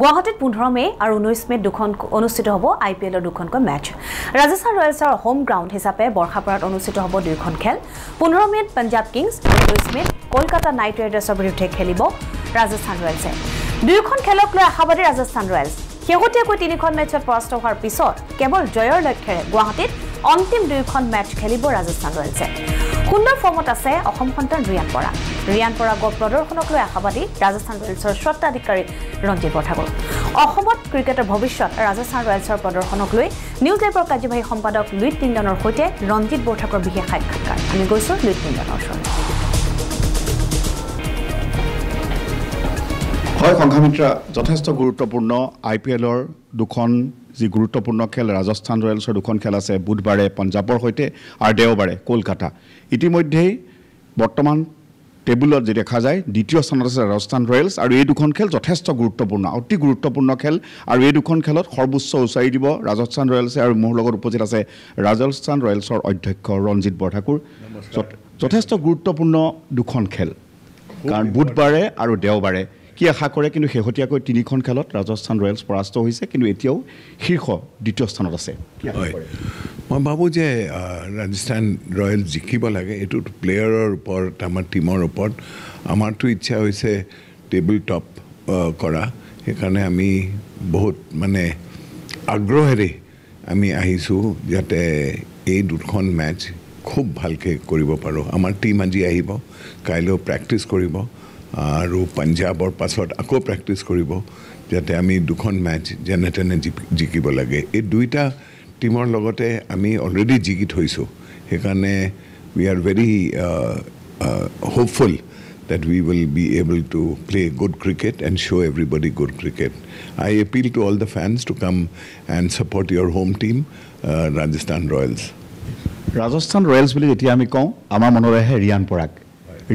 গুৱাহাটীত পোন্ধৰ মে' আৰু ঊনৈছ মে'ত দুখন অনুষ্ঠিত হ'ব আই পি এলৰ দুখনকৈ মেচ। ৰাজস্থান ৰয়েলছৰ হোম গ্ৰাউণ্ড হিচাপে বৰ্ষাপাৰাত অনুষ্ঠিত হ'ব দুয়োখন খেল। পোন্ধৰ মে'ত পঞ্জাৱ কিংছ আৰু ঊনৈছ মে'ত কলকাতা নাইট ৰাইডাৰ্ছৰ বিৰুদ্ধে খেলিব ৰাজস্থান ৰয়েলছে। দুয়োখন খেলক লৈ আশাবাদী ৰাজস্থান ৰয়েলছ। শেহতীয়াকৈ তিনিখন মেচত পৰাস্ত হোৱাৰ পিছত কেৱল জয়ৰ লক্ষ্যৰে গুৱাহাটীত অন্তিম দুয়োখন মেচ খেলিব ৰাজস্থান ৰয়েলছে। সুন্দৰ ফৰ্মত আছে অসম সন্তান ৰিয়ান পৰা ৰিয়ান পৰাগৰ প্ৰদৰ্শনক লৈ আশাবাদী ৰাজস্থান ৰয়েলছৰ স্বত্বাধিকাৰী ৰঞ্জিত বৰঠাকুৰ। অসমত ক্ৰিকেটৰ ভৱিষ্যত ৰাজস্থান ৰয়েলছৰ প্ৰদৰ্শনক লৈ নিউজ লাইভৰ কাৰ্যবাহী সম্পাদক লুইট টিণ্ডনৰ সৈতে ৰঞ্জিত বৰঠাকুৰৰ বিশেষ সাক্ষাৎকাৰ। আমি গৈছোঁ লুইট টিণ্ডনৰ ওচৰলৈ হয় সংঘামিত্ৰা যথেষ্ট গুৰুত্বপূৰ্ণ। আই পি এলৰ দুখন যি গুৰুত্বপূৰ্ণ খেল ৰাজস্থান ৰয়েলছৰ দুখন খেল আছে বুধবাৰে পঞ্জাৱৰ সৈতে আৰু দেওবাৰে কলকাতা। ইতিমধ্যেই বৰ্তমান টেবুলত যি দেখা যায় দ্বিতীয় স্থানত আছে ৰাজস্থান ৰয়েলছ আৰু এই দুখন খেল যথেষ্ট গুৰুত্বপূৰ্ণ অতি গুৰুত্বপূৰ্ণ খেল। আৰু এই দুখন খেলত সৰ্বোচ্চ উচাৰি দিব ৰাজস্থান ৰয়েলছে আৰু মোৰ লগত উপস্থিত আছে ৰাজস্থান ৰয়েলছৰ অধ্যক্ষ ৰঞ্জিত বৰঠাকুৰ। যথ- যথেষ্ট গুৰুত্বপূৰ্ণ দুখন খেল। কাৰণ বুধবাৰে আৰু দেওবাৰে কি আশা কৰে কিন্তু শেহতীয়াকৈ তিনিখন খেলত ৰাজস্থান ৰয়েলছ পৰাস্ত হৈছে কিন্তু এতিয়াও শীৰ্ষ দ্বিতীয় স্থানত আছে। হয়? মই ভাবোঁ যে ৰাজস্থান ৰয়েল জিকিব লাগে। এইটো প্লেয়াৰৰ ওপৰত আমাৰ টীমৰ ওপৰত। আমাৰতো ইচ্ছা হৈছে টেবুল টপ কৰা। সেইকাৰণে আমি বহুত মানে আগ্ৰহেৰে আমি আহিছোঁ যাতে এই দুখন মেচ খুব ভালকৈ কৰিব পাৰোঁ। আমাৰ টীম আজি আহিব কাইলৈও প্ৰেক্টিচ কৰিব আৰু পঞ্জাৱৰ পাছত আকৌ প্ৰেক্টিচ কৰিব যাতে আমি দুখন মেচ যেনে তেনে জিক- জিকিব লাগে। এই দুইটা টীমৰ লগতে আমি অলৰেডি জিকি থৈছোঁ সেইকাৰণে we are very hopeful we will be able to play good cricket and show everybody good cricket. I appeal to all the fans to come and support your home team, uh, Rajasthan Royals. Rajasthan Royals বুলি যেতিয়া আমি কওঁ আমাৰ মনলৈ আহে ৰিয়ান পৰাগ।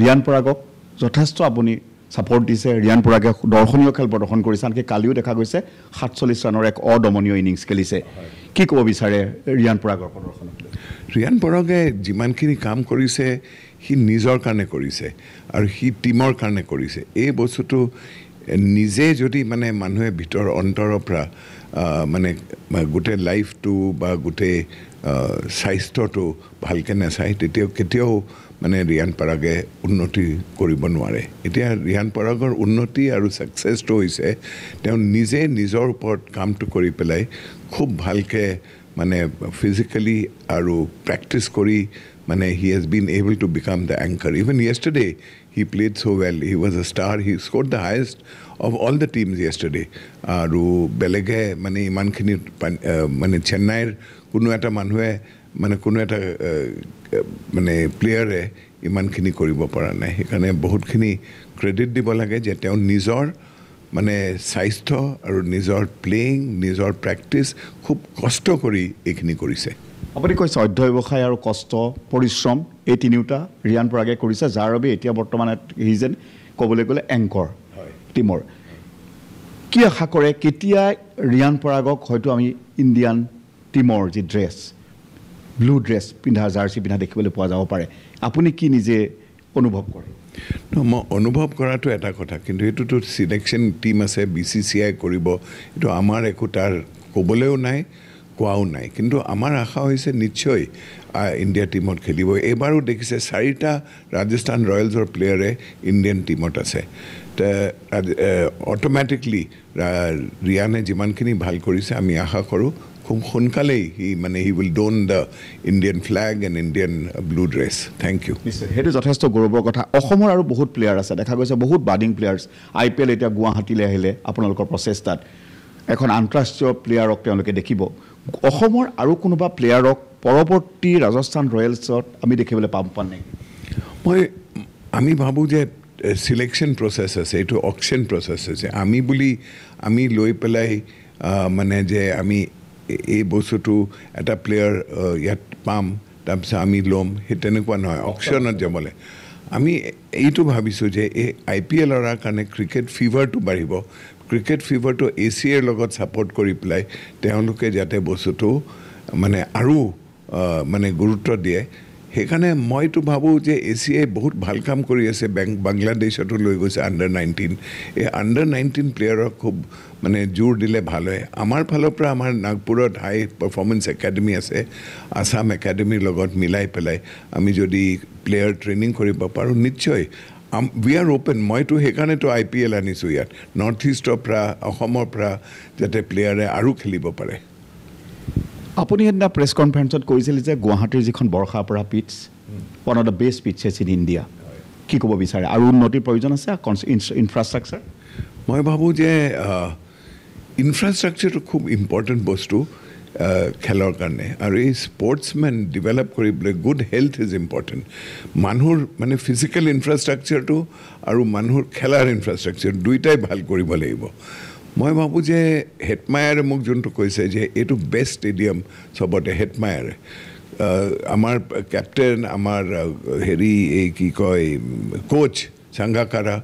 ৰিয়ান পৰাগক যথেষ্ট আপুনি support দিছে। ৰিয়ান পৰাগে দৰ্শনীয় খেল প্ৰদৰ্শন কৰিছে। আনকি কালিও দেখা গৈছে সাতচল্লিছ ৰানৰ এক অদমনীয় ইনিংছ খেলিছে। কি ক'ব বিচাৰে ৰিয়ান পৰাগৰ প্ৰদৰ্শনক লৈ? ৰিয়ান পৰগে যিমানখিনি কাম কৰিছে সি নিজৰ কাৰণে কৰিছে আৰু সি টীমৰ কাৰণে কৰিছে এই বস্তুটো নিজে যদি মানে মানুহে ভিতৰৰ অন্তৰৰ পৰা মানে গোটেই লাইফটো বা গোটেই স্বাস্থ্যটো ভালকৈ নাচায় তেতিয়া কেতিয়াও মানে ৰিয়ান পৰাগে উন্নতি কৰিব নোৱাৰে। এতিয়া ৰিয়ান পৰাগৰ উন্নতি আৰু ছাকচেছটো হৈছে তেওঁ নিজে নিজৰ ওপৰত কামটো কৰি পেলাই খুব ভালকৈ মানে ফিজিকেলি আৰু প্ৰেক্টিচ কৰি মানে he has been able to become the anchor even yesterday he played so' well he was a star he score the highest of all the teams yesterday আৰু বেলেগে মানে ইমানখিনি মানে চেন্নাইৰ কোনো এটা মানুহে মানে কোনো এটা মানে প্লেয়াৰে ইমানখিনি কৰিব পৰা নাই। সেইকাৰণে বহুতখিনি ক্ৰেডিট দিব লাগে যে তেওঁ নিজৰ মানে স্বাস্থ্য আৰু নিজৰ প্লেয়িং নিজৰ প্ৰেক্টিচ খুব কষ্ট কৰি এইখিনি কৰিছে। আপুনি কৈছে অধ্যৱসায় আৰু কষ্ট পৰিশ্ৰম এই তিনিওটা ৰিয়ান পৰাগে কৰিছে যাৰ বাবে এতিয়া বৰ্তমান সি যেন ক'বলৈ গ'লে এংকৰ টীমৰ কি আশা কৰে কেতিয়া ৰিয়ান পৰাগক হয়তো আমি ইণ্ডিয়ান টীমৰ যি ড্ৰেছ ব্লু ড্ৰেছ পিন্ধা জাৰ্চি পিন্ধা দেখিবলৈ পোৱা যাব পাৰে। আপুনি কি নিজে অনুভৱ কৰে? মই অনুভৱ কৰাটো এটা কথা কিন্তু এইটোতো চিলেকশ্যন টীম আছে বি চি চি আই কৰিব এইটো আমাৰ একো তাৰ ক'বলৈও নাই কোৱাও নাই। কিন্তু আমাৰ আশা হৈছে নিশ্চয় ইণ্ডিয়া টীমত খেলিব। এইবাৰো দেখিছে চাৰিটা ৰাজস্থান ৰয়েলছৰ প্লেয়াৰে ইণ্ডিয়ান টীমত আছে। অট'মেটিকলি ৰিয়ানে যিমানখিনি ভাল কৰিছে আমি আশা কৰোঁ খুব সোনকালেই সি মানে he will don the Indian flag and Indian blue dress thank you নিশ্চয় সেইটো যথেষ্ট গৌৰৱৰ কথা। অসমৰ আৰু বহুত প্লেয়াৰ আছে। দেখা গৈছে বহুত বাৰ্ডিং প্লেয়াৰ্ছ আই পি এল এতিয়া গুৱাহাটীলৈ আহিলে আপোনালোকৰ প্ৰচেষ্টাত। এখন আন্তঃৰাষ্ট্ৰীয় প্লেয়াৰক তেওঁলোকে দেখিব। অসমৰ আৰু কোনোবা প্লেয়াৰক পৰৱৰ্তী ৰাজস্থান ৰয়েলছত আমি দেখিবলৈ পাম পোৱা নেকি মই আমি ভাবোঁ যে চিলেকশ্যন প্ৰচেছ আছে। এইটো অকশ্যন প্ৰচেছ আছে। আমি বুলি আমি লৈ পেলাই মানে যে আমি এই বস্তুটো এটা প্লেয়াৰ ইয়াত পাম তাৰপিছত আমি ল'ম সেই তেনেকুৱা নহয় অকশ্যনত যাবলৈ। আমি এইটো ভাবিছোঁ যে এই আই পি এলৰ কাৰণে ক্ৰিকেট ফিভাৰটো বাঢ়িব। ক্ৰিকেট ফিভাৰটো এ চি এৰ লগত ছাপৰ্ট কৰি পেলাই তেওঁলোকে যাতে বস্তুটো মানে আৰু মানে গুৰুত্ব দিয়ে সেইকাৰণে মইতো ভাবোঁ যে এছিয়াই বহুত ভাল কাম কৰি আছে বেং বাংলাদেশতো লৈ গৈছে আণ্ডাৰ নাইনটিন এই আণ্ডাৰ নাইনটিন প্লেয়াৰক খুব মানে জোৰ দিলে ভাল হয়। আমাৰ ফালৰ পৰা আমাৰ নাগপুৰত হাই পাৰফৰ্মেঞ্চ একাডেমি আছে আছাম একাডেমীৰ লগত মিলাই পেলাই আমি যদি প্লেয়াৰ ট্ৰেইনিং কৰিব পাৰোঁ নিশ্চয়। উই আৰ অ'পেন মইতো সেইকাৰণেতো আই পি এল আনিছোঁ ইয়াত। নৰ্থ ইষ্টৰ পৰা অসমৰ পৰা যাতে প্লেয়াৰে আৰু খেলিব পাৰে। আপুনি সেইদিনা প্ৰেছ কনফাৰেঞ্চত কৈছিল যে গুৱাহাটীৰ যিখন Barsapara pitch one of the best pitches in India কি ক'ব বিচাৰে? আৰু উন্নতিৰ প্ৰয়োজন আছে? ইনফ্ৰাষ্ট্ৰাকচাৰ মই ভাবোঁ যে ইনফ্ৰাষ্ট্ৰাকচাৰটো খুব ইম্পৰ্টেণ্ট বস্তু খেলৰ কাৰণে। আৰু এই স্পৰ্টছমেন ডেভেলপ কৰিবলৈ গুড হেল্থ ইজ ইম্পৰ্টেণ্ট মানুহৰ মানে ফিজিকেল ইনফ্ৰাষ্ট্ৰাকচাৰটো আৰু মানুহৰ খেলাৰ ইনফ্ৰাষ্ট্ৰাকচাৰ দুয়োটাই ভাল কৰিব লাগিব। মই ভাবোঁ যে হেটমায়াৰে মোক যোনটো কৈছে যে এইটো বেষ্ট ষ্টেডিয়াম চবতে হেটমায়াৰে আমাৰ কেপ্টেইন আমাৰ হেৰি এই কি কয় কোচ চাংগাকাৰা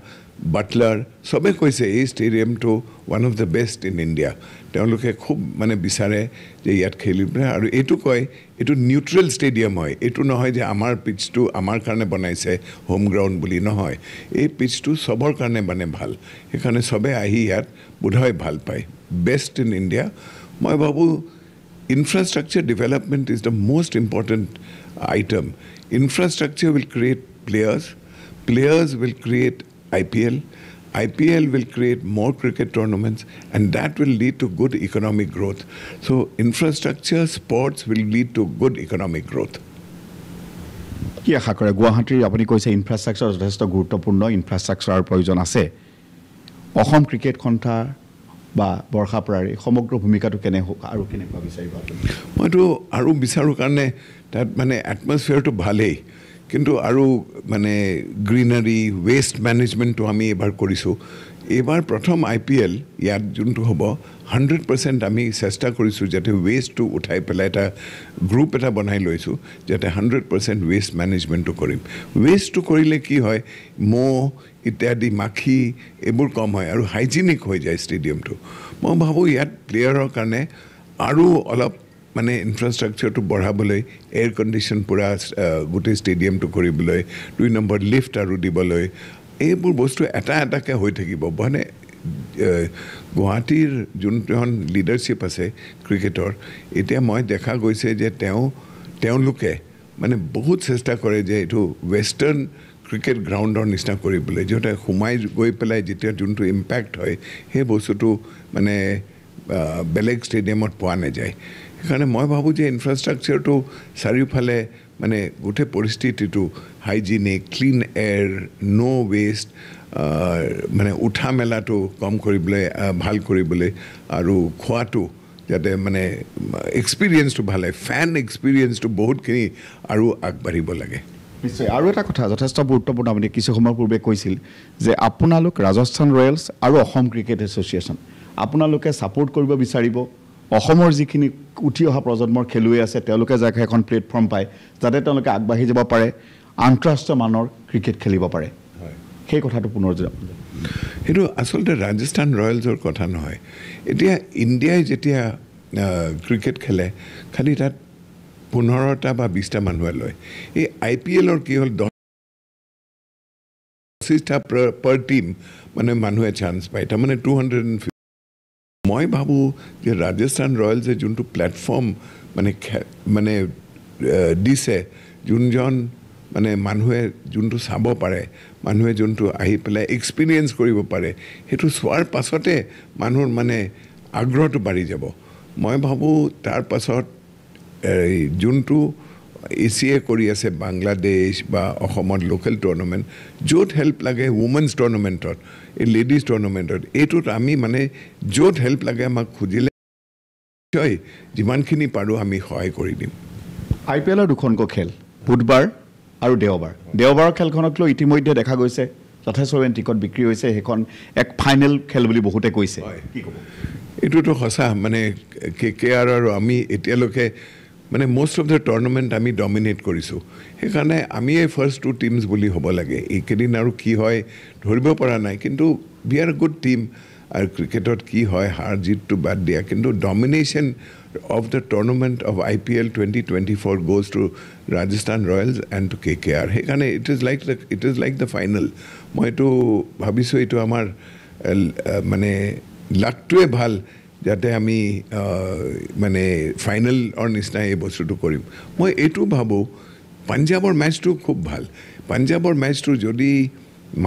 বাটলাৰ চবে কৈছে এই ষ্টেডিয়ামটো one of the best in India তেওঁলোকে খুব মানে বিচাৰে যে ইয়াত খেলি পেলাই আৰু এইটো কয় এইটো নিউট্ৰেল ষ্টেডিয়াম হয়। এইটো নহয় যে আমাৰ পিচটো আমাৰ কাৰণে বনাইছে হোম গ্ৰাউণ্ড বুলি নহয়। এই পিচটো চবৰ কাৰণে মানে ভাল। সেইকাৰণে চবে আহি ইয়াত বোধহয় ভাল পায়। বেষ্ট ইন ইণ্ডিয়া মই ভাবোঁ infrastructure development is the most important item. Infrastructure will create players, players will create IPL, IPL will create more cricket tournaments, and that will lead to good economic growth. So, infrastructure, sports will lead to good economic growth. কি আশা কৰে গুৱাহাটীৰ আপুনি কৈছে infrastructure যথেষ্ট গুৰুত্বপূৰ্ণ ইনফ্ৰাষ্ট্ৰাকচাৰৰ প্ৰয়োজন আছে Assam cricket সন্থা বা বৰ্ষাপৰাৰ এই সমগ্ৰ ভূমিকাটো কেনে আৰু কেনেকুৱা বিচাৰিব মইতো আৰু বিচাৰোঁ কাৰণে তাত মানে এটমছফিয়াৰটো ভালেই কিন্তু আৰু মানে গ্ৰীনাৰী ৱেষ্ট মেনেজমেণ্টটো আমি এইবাৰ কৰিছোঁ। এইবাৰ প্ৰথম আই পি এল ইয়াত যোনটো হ'ব হাণ্ড্ৰেড পাৰ্চেণ্ট আমি চেষ্টা কৰিছোঁ যাতে ৱেষ্টটো উঠাই পেলাই এটা গ্ৰুপ এটা বনাই লৈছোঁ যাতে হাণ্ড্ৰেড পাৰ্চেণ্ট ৱেষ্ট মেনেজমেণ্টটো কৰিম। ৱেষ্টটো কৰিলে কি হয় মহ ইত্যাদি মাখি এইবোৰ কম হয় আৰু হাইজিনিক হৈ যায় ষ্টেডিয়ামটো মই ভাবোঁ ইয়াত প্লেয়াৰৰ কাৰণে আৰু অলপ মানে ইনফ্ৰাষ্ট্ৰাকচাৰটো বঢ়াবলৈ এয়াৰ কণ্ডিশ্যন পূৰা গোটেই ষ্টেডিয়ামটো কৰিবলৈ দুই নম্বৰ লিফ্ট আৰু দিবলৈ এইবোৰ বস্তু এটা এটাকৈ হৈ থাকিব। মানে গুৱাহাটীৰ যোনজন লিডাৰশ্বিপ আছে ক্ৰিকেটৰ এতিয়া মই দেখা গৈছে যে তেওঁ তেওঁলোকে মানে বহুত চেষ্টা কৰে যে এইটো ৱেষ্টাৰ্ণ ক্ৰিকেট গ্ৰাউণ্ডৰ নিচিনা কৰিবলৈ। যিহেতু সোমাই গৈ পেলাই যেতিয়া যোনটো ইম্পেক্ট হয় সেই বস্তুটো মানে বেলেগ ষ্টেডিয়ামত পোৱা নাযায়। সেইকাৰণে মই ভাবোঁ যে ইনফ্ৰাষ্ট্ৰাকচাৰটো চাৰিওফালে মানে গোটেই পৰিস্থিতিটো hygienic clean air no' waste মানে উঠা মেলাটো কম কৰিবলৈ ভাল কৰিবলৈ আৰু খোৱাটো যাতে মানে এক্সপিৰিয়েঞ্চটো ভাল হয় ফেন এক্সপিৰিয়েঞ্চটো বহুতখিনি আৰু আগবাঢ়িব লাগে। নিশ্চয়। আৰু এটা কথা যথেষ্ট গুৰুত্বপূৰ্ণ আপুনি কিছু সময়ৰ পূৰ্বে কৈছিল যে আপোনালোক ৰাজস্থান ৰয়েলছ আৰু অসম ক্ৰিকেট এছ'চিয়েশ্যন আপোনালোকে ছাপোৰ্ট কৰিব বিচাৰিব। অসমৰ যিখিনি উঠি অহা প্ৰজন্মৰ খেলুৱৈ আছে তেওঁলোকে যাতে এখন প্লেটফৰ্ম পায় যাতে তেওঁলোকে আগবাঢ়ি যাব পাৰে আন্তঃৰাষ্ট্ৰীয় মানৰ ক্ৰিকেট খেলিব পাৰে। সেই কথাটো পুনৰ সেইটো আচলতে ৰাজস্থান ৰয়েলছৰ কথা নহয়। এতিয়া ইণ্ডিয়াই যেতিয়া ক্ৰিকেট খেলে খালি তাত পোন্ধৰটা বা বিছটা মানুহে লয়। এই আই পি এলৰ কি হ'ল? দহ পঁচিছটা পাৰ টীম মানে মানুহে চান্স পায়। তাৰমানে টু হাণ্ড্ৰেড এণ্ড মই ভাবোঁ যে ৰাজস্থান ৰয়েলছে যোনটো প্লেটফৰ্ম মানে মানে দিছে যোনজন মানে মানুহে যোনটো চাব পাৰে মানুহে যোনটো আহি পেলাই এক্সপিৰিয়েঞ্চ কৰিব পাৰে সেইটো চোৱাৰ পাছতে মানুহৰ মানে আগ্ৰহটো বাঢ়ি যাব। মই ভাবোঁ তাৰ পাছত এই যোনটো এছিয়াই কৰি আছে বাংলাদেশ বা অসমত লোকেল টুৰ্ণামেণ্ট য'ত হেল্প লাগে ৱুমেন্স টুৰ্ণামেণ্টত এই লেডিজ টুৰ্ণামেণ্টত এইটোত আমি মানে য'ত হেল্প লাগে আমাক খুজিলে নিশ্চয় যিমানখিনি পাৰোঁ আমি সহায় কৰি দিম। আই পি এলৰ দুখনকৈ খেল বুধবাৰ আৰু দেওবাৰ। দেওবাৰৰ খেলখনক লৈ ইতিমধ্যে দেখা গৈছে যথেষ্ট টিকট বিক্ৰী হৈছে সেইখন এক ফাইনেল খেল বুলি বহুতে কৈছে। এইটোতো সঁচা মানে কে কে আৰ আৰু আমি এতিয়ালৈকে মানে মষ্ট অফ দ্য টুৰ্ণামেণ্ট আমি ডমিনেট কৰিছোঁ। সেইকাৰণে আমিয়ে ফাৰ্ষ্ট টু টীমছ বুলি হ'ব লাগে। এইকেইদিন আৰু কি হয় ধৰিব পৰা নাই। কিন্তু বি আৰ গুড টীম আৰু ক্ৰিকেটত কি হয় হাৰ জিতটো বাদ দিয়া। কিন্তু domination of the tournament of I P L twenty twenty for goes to Rajasthan Royals and to K K R সেইকাৰণে it is like the it is like the final মই এইটো ভাবিছোঁ এইটো আমাৰ মানে লাকটোৱে ভাল। যাতে আমি মানে ফাইনেলৰ নিচিনা এই বস্তুটো কৰিম। মই এইটো ভাবোঁ পাঞ্জাৱৰ মেটচটো খুব ভাল। পাঞ্জাৱৰ মেটচটো যদি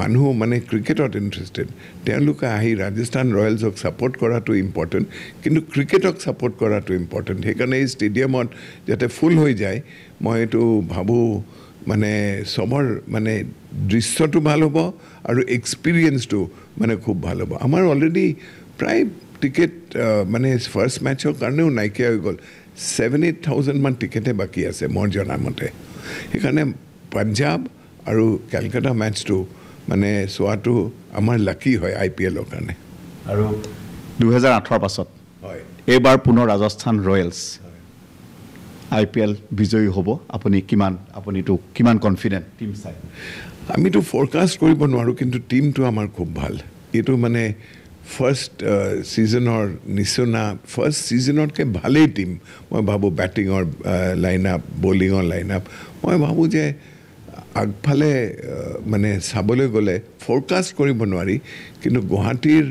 মানুহ মানে ক্ৰিকেটত ইণ্টাৰেষ্টেড তেওঁলোকে আহি ৰাজস্থান ৰয়েলছক ছাপৰ্ট কৰাটো ইম্পৰ্টেণ্ট কিন্তু ক্ৰিকেটক ছাপৰ্ট কৰাটো ইম্পৰ্টেণ্ট সেইকাৰণে এই ষ্টেডিয়ামত যাতে ফুল হৈ যায় মই এইটো ভাবোঁ মানে চবৰ মানে দৃশ্যটো ভাল হ'ব আৰু এক্সপিৰিয়েঞ্চটো মানে খুব ভাল হ'ব। আমাৰ অলৰেডি প্ৰায় টিকেট মানে ফাৰ্ষ্ট মেটচৰ কাৰণেও নাইকিয়া হৈ গ'ল। ছেভেন এইট থাউজেণ্ডমান টিকেটে বাকী আছে মই জনামতে সেইকাৰণে পাঞ্জাৱ আৰু কেলকাতা মেটচটো মানে চোৱাটো আমাৰ লাকি হয় আই পি এলৰ কাৰণে। আৰু দুহেজাৰ আঠৰ পাছত হয়। এইবাৰ পুনৰ Rajasthan Royals. I P L বিজয়ী হ'ব। আপুনি কিমান আপুনিতো কিমান কনফিডেণ্ট টীম চাই? আমিতো ফ'ৰকাষ্ট কৰিব নোৱাৰোঁ কিন্তু টীমটো আমাৰ খুব ভাল। এইটো মানে ফাৰ্ষ্ট ছিজনৰ নিচিনা ফাৰ্ষ্ট ছিজনতকৈ ভালেই টীম মই ভাবোঁ বেটিঙৰ লাইন আপ বলিঙৰ লাইন আপ মই ভাবোঁ যে আগফালে মানে চাবলৈ গ'লে ফ'ৰকাষ্ট কৰিব নোৱাৰি কিন্তু গুৱাহাটীৰ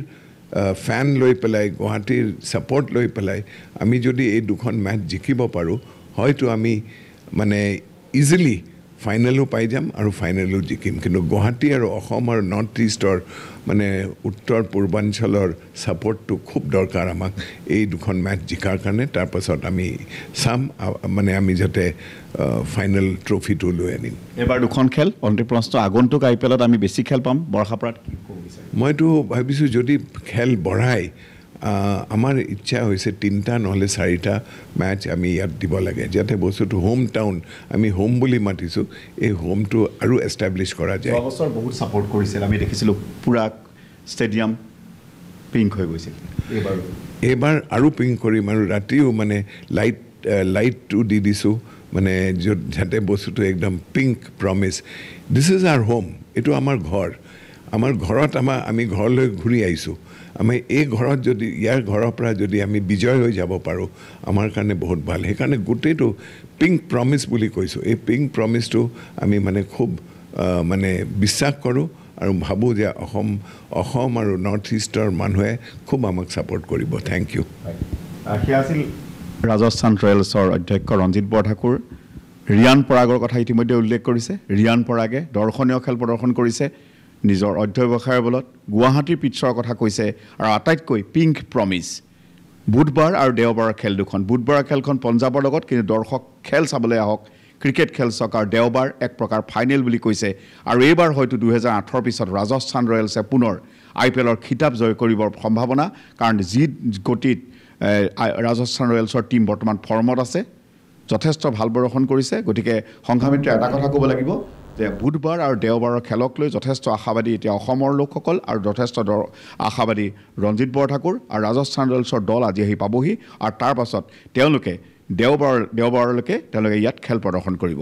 ফেন লৈ পেলাই গুৱাহাটীৰ ছাপৰ্ট লৈ পেলাই আমি যদি এই দুখন মেটচ জিকিব পাৰোঁ হয়তো আমি মানে ইজিলি ফাইনেলো পাই যাম আৰু ফাইনেলো জিকিম। কিন্তু গুৱাহাটী আৰু অসম আৰু নৰ্থ ইষ্টৰ মানে উত্তৰ পূৰ্বাঞ্চলৰ ছাপৰ্টটো খুব দৰকাৰ আমাক এই দুখন মেটচ জিকাৰ কাৰণে। তাৰপাছত আমি চাম মানে আমি যাতে ফাইনেল ট্ৰফিটো লৈ আনিম। এইবাৰ দুখন খেল অন্তিম প্ৰশ্ন আগন্তুক আই পি এলত আমি বেছি খেল পাম। বৰ্ষাপাৰাত মইতো ভাবিছোঁ যদি খেল বঢ়ায় আমাৰ ইচ্ছা হৈছে তিনিটা নহ'লে চাৰিটা মেটচ আমি ইয়াত দিব লাগে। যাতে বস্তুটো হোম টাউন আমি হোম বুলি মাতিছোঁ এই হোমটো আৰু এষ্টাব্লিছ কৰা যায়। বছৰ বহুত ছাপৰ্ট কৰিছিল। আমি দেখিছিলোঁ পূৰা ষ্টেডিয়াম পিংক হৈ গৈছিল। এইবাৰ। এইবাৰ আৰু পিংক কৰিম আৰু ৰাতিও মানে লাইট লাইটটো দি দিছোঁ মানে য'ত যাতে বস্তুটো একদম pink promise this is our home এইটো আমাৰ ঘৰ। আমাৰ ঘৰত আমাৰ আমি ঘৰলৈ ঘূৰি আহিছোঁ। আমি এই ঘৰত যদি ইয়াৰ ঘৰৰ পৰা যদি আমি বিজয় হৈ যাব পাৰোঁ আমাৰ কাৰণে বহুত ভাল। সেইকাৰণে গোটেইটো পিংক প্ৰমিছ বুলি কৈছোঁ। এই পিংক প্ৰমিছটো আমি মানে খুব মানে বিশ্বাস কৰোঁ আৰু ভাবোঁ যে অসম অসম আৰু নৰ্থ ইষ্টৰ মানুহে খুব আমাক ছাপৰ্ট কৰিব। থেংক ইউ সেয়া আছিল ৰাজস্থান ৰয়েলছৰ অধ্যক্ষ ৰঞ্জিত বৰঠাকুৰ। ৰিয়ান পৰাগৰ কথা ইতিমধ্যে উল্লেখ কৰিছে। ৰিয়ান পৰাগে দৰ্শনীয় খেল প্ৰদৰ্শন কৰিছে। নিজৰ অধ্যৱসায়ৰ বলত গুৱাহাটীৰ পিটছৰ কথা কৈছে আৰু আটাইতকৈ পিংক প্ৰমিছ বুধবাৰ আৰু দেওবাৰৰ খেল দুখন। বুধবাৰৰ খেলখন পঞ্জাৱৰ লগত কিন্তু দৰ্শক খেল চাবলৈ আহক। ক্ৰিকেট খেল চাওক আৰু দেওবাৰ এক প্ৰকাৰ ফাইনেল বুলি কৈছে। আৰু এইবাৰ হয়তো দুহেজাৰ আঠৰ পিছত ৰাজস্থান ৰয়েলছে পুনৰ আই পি এলৰ খিতাপ জয় কৰিবৰ সম্ভাৱনা কাৰণ যি গতিত ৰাজস্থান ৰয়েলছৰ টীম বৰ্তমান ফৰ্মত আছে যথেষ্ট ভাল প্ৰদৰ্শন কৰিছে। গতিকে সংঘামিত্ৰে এটা কথা ক'ব লাগিব। যে বুধবাৰ আৰু দেওবাৰৰ খেলক লৈ যথেষ্ট আশাবাদী এতিয়া অসমৰ লোকসকল আৰু যথেষ্ট আশাবাদী ৰঞ্জিত বৰঠাকুৰ আৰু ৰাজস্থান ৰয়েলছৰ দল আজি আহি পাবহি। আৰু তাৰ পাছত তেওঁলোকে দেওবাৰ দেওবাৰলৈকে তেওঁলোকে ইয়াত খেল প্ৰদৰ্শন কৰিব।